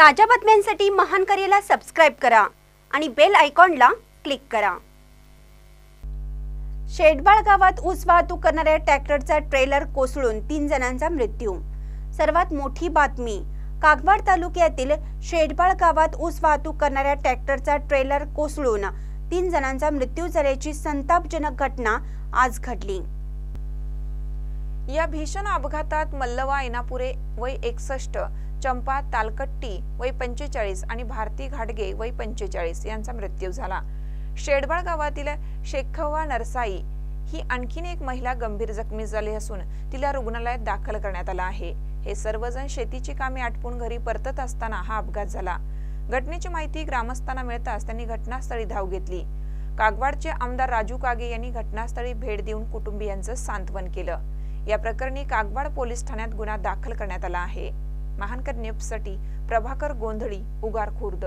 ताज्या बातम्यांसाठी महान करेला सबस्क्राईब करा आणि बेल आयकॉनला क्लिक करा. शेडबाळ गावात ऊस वाहतूक करणाऱ्या ट्रॅक्टरचा ट्रेलर कोसळून तीन जणांचा मृत्यू. सर्वात मोठी बातमी कागवाड तालुक्यातील शेडबाळ गावात ऊस वाहतूक करणाऱ्या ट्रॅक्टरचा ट्रेलर कोसळून तीन जणांचा मृत्यू झाल्याची संतापजनक घटना आज घडली. या भीषण अपघातात मल्लवा ऐनापुरे वय एकसष्ट चंपा तालकट्टी वय पंचेचाळीस आणि भारती घाटगे वय पंचेचाळीस यांचा मृत्यू झाला. शेडबाळ गावातील शेखवा नरसाई ही आणखीन एक महिला गंभीर जखमी झाली असून तिला रुग्णालयात दाखल करण्यात आला आहे. हे सर्वजण शेतीची कामे आटपून घरी परतत असताना हा अपघात झाला. घटनेची माहिती ग्रामस्थांना मिळताच त्यांनी घटनास्थळी धाव घेतली. कागवाडचे आमदार राजू कागे यांनी घटनास्थळी भेट देऊन कुटुंबियांचं सांत्वन केलं. या प्रकरणी कागवाड पोलीस ठाण्यात गुन्हा दाखल करण्यात आला आहे. महानकर न्यूजसाठी प्रभाकर गोंधळी उगार खुर्द.